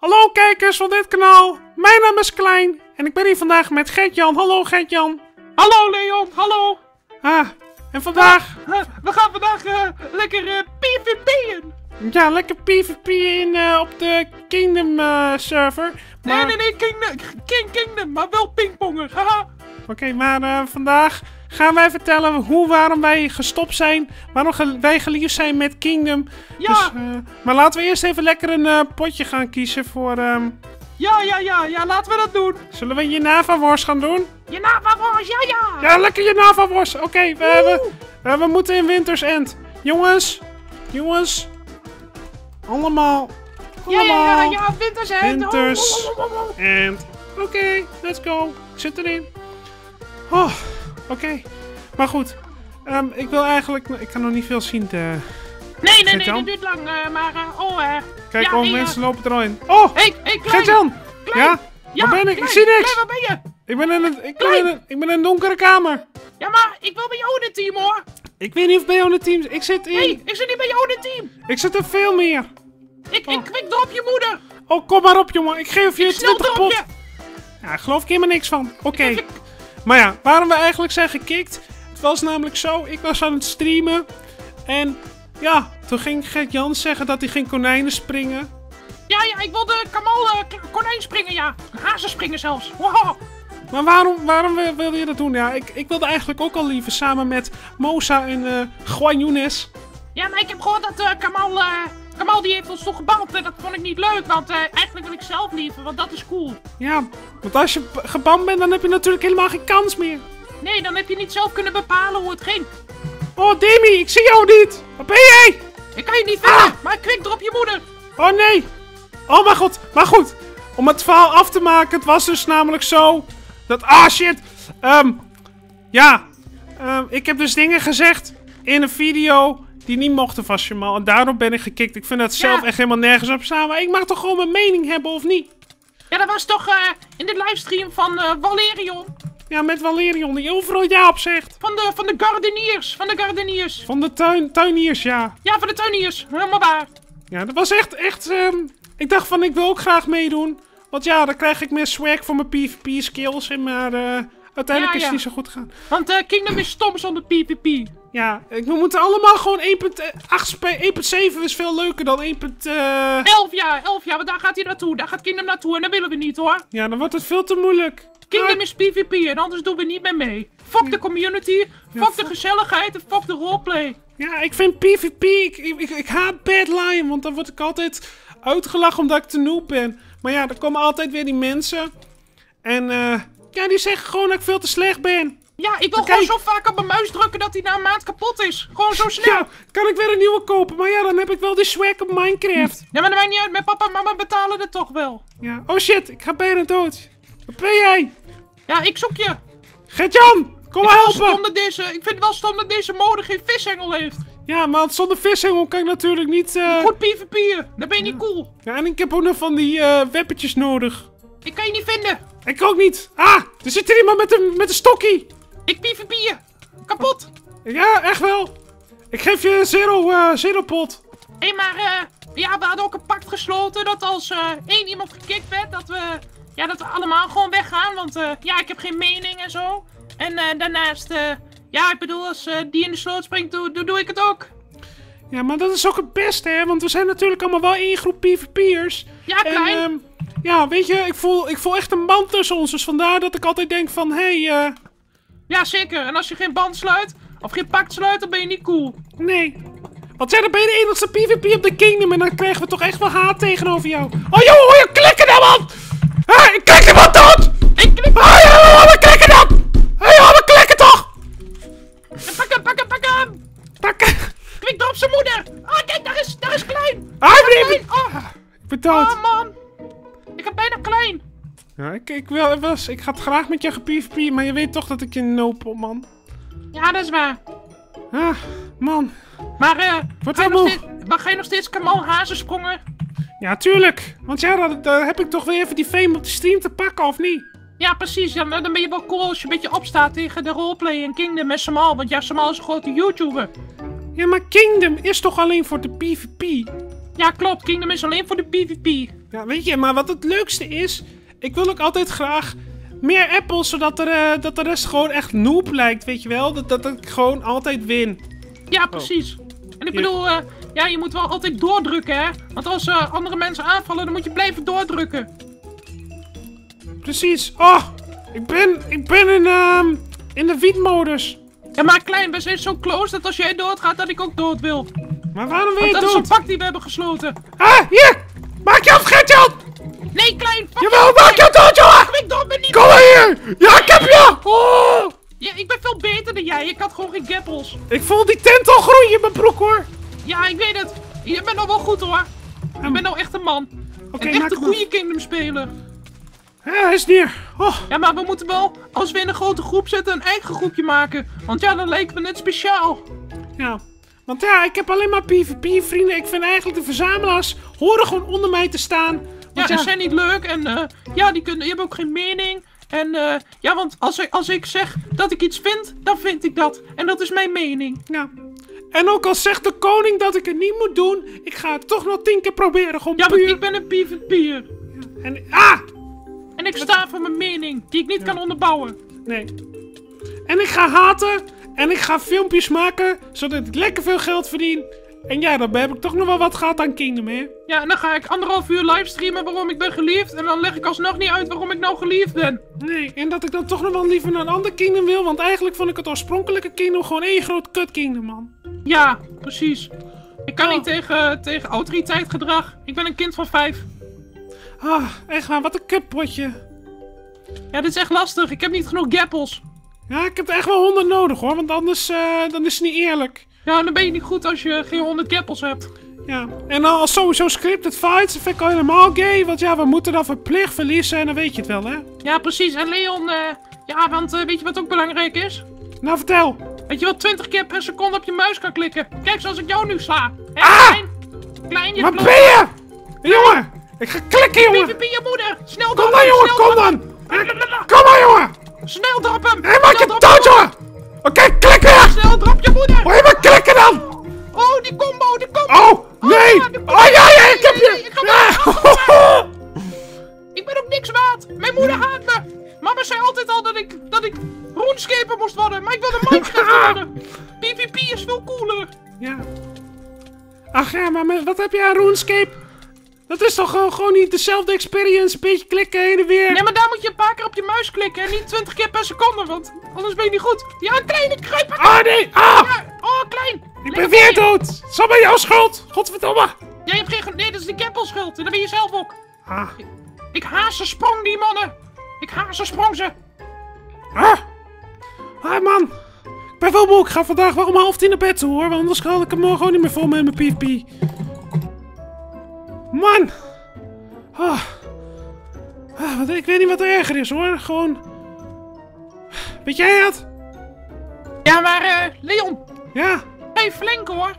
Hallo kijkers van dit kanaal, mijn naam is Klein en ik ben hier vandaag met Gert-Jan. Hallo Gert-Jan. Hallo Leon, hallo. Ah, en vandaag, Eh, We gaan vandaag eh, lekker eh, PvP'en. ja, lekker PvP in eh, op de Kingdom eh, server. Nee, Maar- nee, nee, Kingdom, King Kingdom, maar wel pingpongen. Haha. Oké, maar eh, vandaag gaan wij vertellen hoe, waarom wij gestopt zijn, waarom ge- wij geliefd zijn met Kingdom. Ja, Dus, eh, maar laten we eerst even lekker een eh, potje gaan kiezen voor, ehm, ja, ja, ja, ja, laten we dat doen. zullen we je Nava-worst gaan doen? Je was, ja, ja. Ja, lekker je Nava-worst. Oké, we, hebben- we, we moeten in Winters End. Jongens, jongens, allemaal, Ja, allemaal. ja, ja, ja, winters hè. Winters. Oh, oh, oh. And, oké, let's go. Ik zit erin. Oh, oké. Maar goed, ehm, ik wil eigenlijk, ik kan nog niet veel zien. Te... Nee, nee, nee, dit duurt lang, eh, maar eh, oh, eh. Kijk, Ja, oh, mensen lopen er al in. Oh, Hey, hey, Klein. Gert-Jan. Ja? Ja, waar ben ik? Ik zie niks. Klein, waar ben je? Ik ben in een, ik ben in een, ik ben in een donkere kamer. Ja, maar ik wil bij jou in het team, hoor. Ik weet niet of bij jou in het team Ik zit in, Nee, ik zit niet bij jou in het team. ik zit er veel meer. Ik, Oh. ik kwik drop je moeder. Oh, kom maar op, jongen. Ik geef je Snel 20 drop pot. je. Ja, daar geloof ik helemaal niks van. Oké. Ik- Maar ja, waarom we eigenlijk zijn gekikt. Het was namelijk zo, ik was aan het streamen. En ja, toen ging Gert Jans zeggen dat hij ging konijnen springen. Ja, ja, ik wilde Kamal eh, k- konijn springen, ja. Hazen springen zelfs. Wow. Maar waarom, waarom wi- wilde je dat doen? Ja, ik, ik wilde eigenlijk ook al liever samen met Mosa en eh Juan Younes. Ja, maar ik heb gehoord dat eh, Kamal, eh, Kamal die heeft ons toch geband. En dat vond ik niet leuk, want eh, eigenlijk wil ik zelf liever, want dat is cool. Ja, want als je geband bent, dan heb je natuurlijk helemaal geen kans meer. Nee, dan heb je niet zelf kunnen bepalen hoe het ging. Oh, Demi, ik zie jou niet. Waar ben jij? Ik kan je niet vinden, Ah! maar kwik drop je moeder. Oh nee! Oh mijn god, maar goed. Om het verhaal af te maken, het was dus namelijk zo dat. Ah shit! Ehm. ja. Ehm, ik heb dus dingen gezegd in een video die niet mochten van Jamal. En daarom ben ik gekikt. Ik vind dat zelf Ja. echt helemaal nergens op staan. Maar ik mag toch gewoon mijn mening hebben of niet? Ja, dat was toch eh, in de livestream van eh, Valerion. Ja, met Valerion die overal ja op zegt. Van de, van de gardeniers. Van de gardeniers. Van de tuin, tuiniers, ja. Ja, van de tuiniers. Helemaal waar. Ja, dat was echt, echt. ehm, ik dacht van, ik wil ook graag meedoen. Want ja, dan krijg ik meer swag voor mijn PvP-skills. En maar eh, uiteindelijk Ja, is het ja. niet zo goed gegaan. Want eh, Kingdom is stom zonder PvP. Ja, we moeten allemaal gewoon 1.8 spe- 1.7 is veel leuker dan 1. eh, Elf jaar, elf jaar, want daar gaat hij naartoe. Daar gaat Kingdom naartoe en dat willen we niet hoor. ja, dan wordt het veel te moeilijk. Kingdom is PvP en anders doen we niet meer mee. Fuck de community, fuck de gezelligheid en fuck de roleplay. Ja, ik vind PvP, ik, ik, ik, haat Bad Lion, want dan word ik altijd uitgelachen omdat ik te noob ben. Maar ja, er komen altijd weer die mensen. En eh, ja, die zeggen gewoon dat ik veel te slecht ben. Ja, ik wil Kijk. gewoon zo vaak op mijn muis drukken dat hij na een maand kapot is. Gewoon zo snel. Ja, kan ik weer een nieuwe kopen, maar ja, dan heb ik wel die swag op Minecraft. Ja, maar dat maakt niet uit. Mijn papa en mama betalen het toch wel. Ja, oh shit, ik ga bijna dood. Wat ben jij? Ja, ik zoek je. Gert-Jan, kom maar helpen. dat deze, ik vind het wel stom dat deze mode geen vishengel heeft. Ja, maar zonder vishengel kan ik natuurlijk niet... eh, Goed PvP'en, dan ben je niet cool. Ja, en ik heb ook nog van die eh weppetjes nodig. Ik kan je niet vinden. Ik ook niet. Ah, er zit hier iemand met een, met een stokkie. Ik PvP'en. Kapot. Ja, echt wel. Ik geef je een zero, eh zero pot. Hé, hey, maar eh, ja, we hadden ook een pact gesloten dat als eh, één iemand gekikt werd, dat we, ja, dat we allemaal gewoon weggaan. Want ja, ik heb geen mening en zo. En daarnaast, eh, ja, ik bedoel, als die in de sloot springt, doe, doe, doe ik het ook. Ja, maar dat is ook het beste, hè. Want we zijn natuurlijk allemaal wel één groep PvP'ers. Ja, En, klein. ehm, ja, weet je, ik voel, ik voel echt een band tussen ons. Dus vandaar dat ik altijd denk van, hé, hey, Ja, zeker. En als je geen band sluit, of geen pact sluit, dan ben je niet cool. nee. Want jij dan ben je de enigste PvP op de Kingdom en dan krijgen we toch echt wel haat tegenover jou. Oh, joh, hoor je klikken dan, man! Hé, ik klik iemand dood! Ik knip Hé, hey, we klikken dan! Ik, wil, was, ik ga het graag met je PvP, maar je weet toch dat ik je noop op, man. Ja, dat is waar. Ah, man. Maar, eh, Wat ga, je nog steeds, maar ga je nog steeds Kamal Hazesprongen? Ja, tuurlijk. Want ja, dan, dan heb ik toch weer even die fame op de stream te pakken, of niet? Ja, precies. Dan, dan ben je wel cool als je een beetje opstaat tegen de roleplay en Kingdom met Samal. Want ja, Samal is een grote YouTuber. Ja, maar Kingdom is toch alleen voor de PvP? Ja, klopt. Kingdom is alleen voor de PvP. Ja, weet je, maar wat het leukste is... Ik wil ook altijd graag meer apples, zodat er, eh, dat de rest gewoon echt noob lijkt, weet je wel? Dat, dat ik gewoon altijd win. Ja, precies. En ik bedoel, eh, ja, je moet wel altijd doordrukken, hè? Want als eh, andere mensen aanvallen, dan moet je blijven doordrukken. Precies. Oh, ik ben, ik ben in, ehm, in de wietmodus. Ja, maar klein, we zijn zo close dat als jij doodgaat, dat ik ook dood wil. Maar waarom wil je dat is een dood? pact die we hebben gesloten. Ah, hier! Maak je af, Gertjan! Nee, klein, Jawel, maak je dood, jongen! Ik dood ben niet. Kom maar hier! Ja, ik heb je! Oh! Ja, ik ben veel beter dan jij. Ik had gewoon geen gappels. Ik voel die tent al groeien in mijn broek, hoor. Ja, ik weet het. Je bent nog wel goed, hoor. Je bent nou echt een man. Oké, een maak echte hem goede. Kingdom speler. Ja, hij is neer. Oh, Ja, maar we moeten wel, als we in een grote groep zitten, een eigen groepje maken. Want ja, dan lijken we net speciaal. ja. Want ja, ik heb alleen maar PvP-vrienden. Ik vind eigenlijk de verzamelaars horen gewoon onder mij te staan. Ja, ze zijn niet leuk en eh, ja, die, kunnen, die hebben ook geen mening. En eh, ja, want als ik, als ik zeg dat ik iets vind, dan vind ik dat. En dat is mijn mening. Ja. En ook al zegt de koning dat ik het niet moet doen, ik ga het toch nog tien keer proberen. Gewoon Ja, maar puur. ik ben een PvP'er. En, ah! En ik sta voor mijn mening, die ik niet kan onderbouwen. Nee. En ik ga haten. En ik ga filmpjes maken, zodat ik lekker veel geld verdien. En ja, dan heb ik toch nog wel wat gehad aan Kingdom, hè? Ja, en dan ga ik anderhalf uur livestreamen waarom ik ben geliefd. En dan leg ik alsnog niet uit waarom ik nou geliefd ben. Nee, en dat ik dan toch nog wel liever naar een ander Kingdom wil. Want eigenlijk vond ik het oorspronkelijke Kingdom gewoon één groot kut Kingdom, man. Ja, precies. Ik kan Oh. niet tegen, tegen autoriteitsgedrag. Ik ben een kind van vijf. Ah, echt waar, wat een kutpotje. Ja, dit is echt lastig. Ik heb niet genoeg gappels. Ja, ik heb er echt wel honderd nodig, hoor. Want anders eh, dan is het niet eerlijk. Ja, dan ben je niet goed als je geen 100 gappels hebt. Ja, en dan als sowieso scripted fights, dat vind ik al helemaal gay. Want ja, we moeten dan verplicht verliezen en dan weet je het wel, hè? Ja, precies. En Leon, eh, ja, want eh, weet je wat ook belangrijk is? Nou, vertel. Dat je wel 20 keer per seconde op je muis kan klikken. Kijk, zoals ik jou nu sla. Ah! klein. Klein, je klopt. ben je? Jongen, ik ga klikken, jongen. PvP je moeder. Snel Kom hem, jongen, kom dan. Kom maar, jongen. Snel drop hem. Hé, maak je dood, jongen. Oké, klikken. Snel drop je moeder. Wil je maar klikken dan? Oh, die combo, die combo. Oh, nee. ja, de- Oh, ja, ja, ik heb Nee, nee, je. ik Ja. Ik ben ook niks waard. Mijn moeder haat me. Mama zei altijd al dat ik, dat ik RuneScaper moest worden. Maar ik wilde Minecraft worden. PvP is veel cooler. Ja. Ach ja, maar met- wat heb je aan RuneScape? Dat is toch gewoon, gewoon niet dezelfde experience? Een beetje klikken heen en weer. Nee, maar daar moet je een paar keer op je muis klikken. En niet 20 keer per seconde, want anders ben je niet goed. Ja, een kleine kruip. Ah, nee. Ah, Ja, oh, klein. ik ben weer dood. Het is allemaal jouw schuld. Godverdomme. Jij hebt geen... ge- Nee, dat is die keppelschuld. En dat ben je zelf ook. Ah. Ik haat ze sprong, die mannen. Ik haat ze sprong ze. Ah. Ah, man. Ik ben wel moe. Ik ga vandaag wel om half tien naar bed toe, hoor. Want anders ga ik hem morgen gewoon niet meer vol met mijn PvP. Man. Ah. Ah, wat, ik weet niet wat er erger is, hoor. Gewoon... Weet jij dat? Ja, maar eh, Leon. Ja. Ga je flanken, hoor.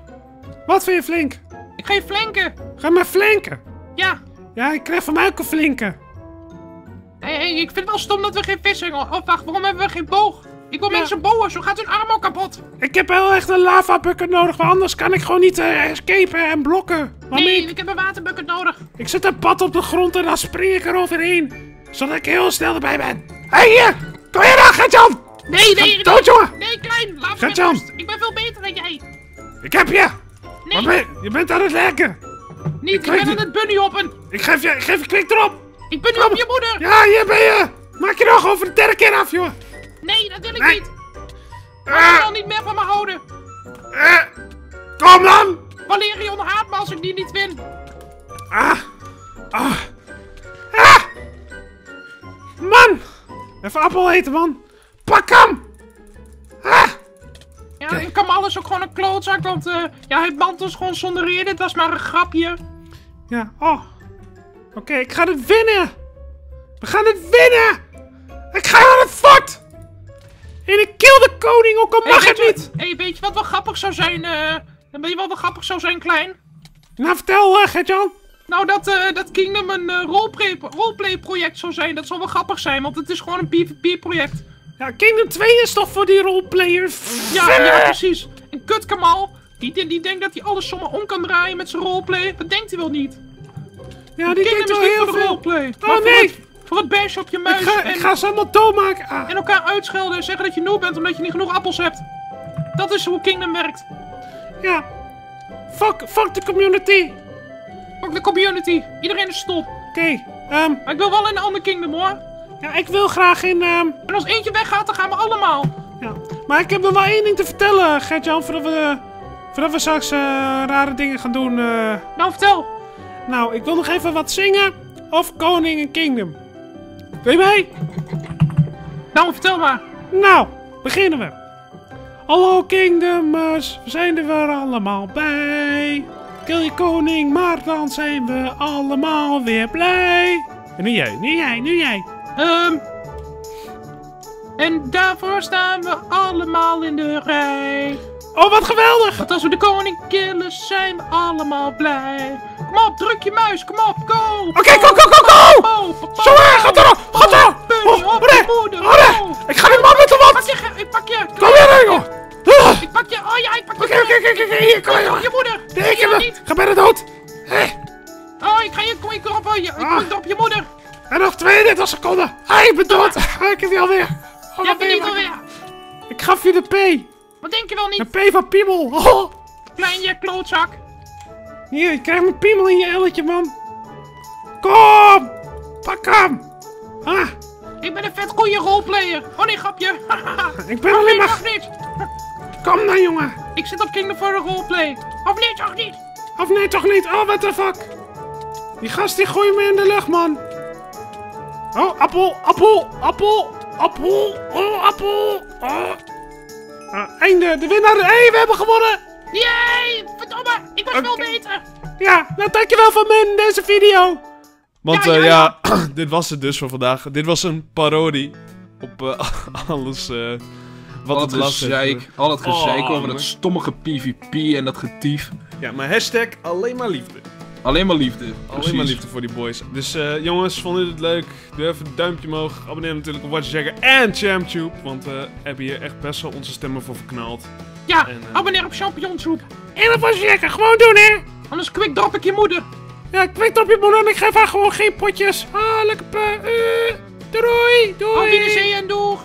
Wat vind je flink? Ik ga je flanken. Ga maar flanken. Ja. Ja, ik krijg van mij ook een flinke. Hey, hey, ik vind het wel stom dat we geen vissing... Oh, wacht, waarom hebben we geen boog? Ik wil Ja. mensen bowen, zo gaat hun arm ook kapot. Ik heb wel echt een lava bucket nodig, want anders kan ik gewoon niet eh, escapen en blokken. Nee, ik, ik heb een waterbucket nodig. ik zet een pad op de grond en dan spring ik er overheen. Zodat ik heel snel erbij ben. Hé, hey, hier! Kom hier dan, Gertjan! Nee, nee, nee. Dood, jongen! Nee, klein, laat me Gert-Jan. rust. Ik ben veel beter dan jij. Ik heb je! Nee, ben je? bent aan het lekken! niet. Ik weet ben aan het. bunny hoppen. Ik geef je, ik geef je kwik erop! Ik ben nu op je moeder. Ja, hier ben je! Maak je nog over de derde keer af, joh! Nee, dat wil ik Nee. niet. Ik Ah, wil niet meer van me houden. eh, kom dan! Valerion haat me als ik die niet win. Ah! Ah! Ah! Man! Even appel eten, man! Pak hem! Ah! Ja, ik kan alles ook gewoon een klootzak, want eh, ja, hij band ons gewoon zonder reden. Dat was maar een grapje. Ja, oh. Oké, ik ga het winnen! We gaan het winnen! Ik ga naar het fort! En ik kill de koning, ook al mag het je- niet! hey, weet je wat wel grappig zou zijn? eh weet je wat wel grappig zou zijn, klein? Nou, vertel, uh, Gertjan. Nou, dat, eh, dat Kingdom een roleplay, roleplay project zou zijn, dat zou wel grappig zijn, want het is gewoon een PvP project. Ja, Kingdom 2 is toch voor die roleplayers? Ja, ja, precies. En Kut Kamal, die, die, denkt dat hij alles zomaar om kan draaien met zijn roleplay. Dat denkt hij wel niet. Ja, die Kingdom denkt is wel niet heel voor de veel. roleplay. Oh, nee. Voor het bashen op je Ik muis ga, en, ik ga ze allemaal doodmaken. Ah, en elkaar uitschelden en zeggen dat je noob bent omdat je niet genoeg appels hebt. Dat is hoe Kingdom werkt. ja. Fuck, fuck de community. Ook de community. Iedereen is stop. Oké, ehm, Maar ik wil wel in een ander Kingdom hoor. ja, ik wil graag in, ehm, En als eentje weggaat, dan gaan we allemaal. ja. Maar ik heb nog wel één ding te vertellen, Gert-Jan, voordat we, voordat we straks eh, rare dingen gaan doen. eh. Nou, vertel. Nou, ik wil nog even wat zingen over Koning en Kingdom. Wil je mee? Nou, vertel maar. Nou, beginnen we. Hallo Kingdomers, we zijn er weer allemaal bij. Kill je koning, maar dan zijn we allemaal weer blij. En nu jij, nu jij, nu jij. Ehm. En daarvoor staan we allemaal in de rij. Oh, wat geweldig! Want als we de koning killen, zijn we allemaal blij. Kom op, druk je muis, kom op, go! Oké, go, go, go, go! go! Zo hè, gaat erop, gaat erop! Van Piemel. Oh. klein klootzak? Hier, je krijgt mijn piemel in je elletje, man. Kom! Pak hem! Ah, Ik ben een vet goede roleplayer. Oh nee, grapje. ik ben alleen maar... niet? Kom nou, jongen! Ik zit op Kingdom for the roleplay. Of niet, of niet? Of nee, toch niet? Oh, what the fuck? Die gast die gooit me in de lucht, man. Oh, appel, appel, appel, appel, oh, appel. Oh. Ah, einde, de winnaar. Hé, hey, we hebben gewonnen! Yay! Verdomme, ik was veel Oké. beter. Ja, nou dankjewel in deze video. Want Ja, ja, ja, ja, dit was het dus voor vandaag. Dit was een parodie op eh, alles eh, wat Al het lastig gezeik, al het gezeik Oh, over man. dat stommige PvP en dat getief. Ja, maar hashtag alleen maar liefde. Alleen maar liefde. Alleen maar liefde voor die boys. Dus eh, jongens, vonden jullie het leuk? Doe even een duimpje omhoog. Abonneer natuurlijk op Watch Jagger en Champtube. Want we hebben hier echt best wel onze stemmen voor verknald. Ja, En, eh, abonneer op Champignonsoep. En was lekker. Gewoon doen, hè. Anders quick drop ik je moeder. Ja, ik weet op je moeder en ik geef haar gewoon geen potjes. Ah, lekker pe... eh, doei, doei. Op in de zee en doeg.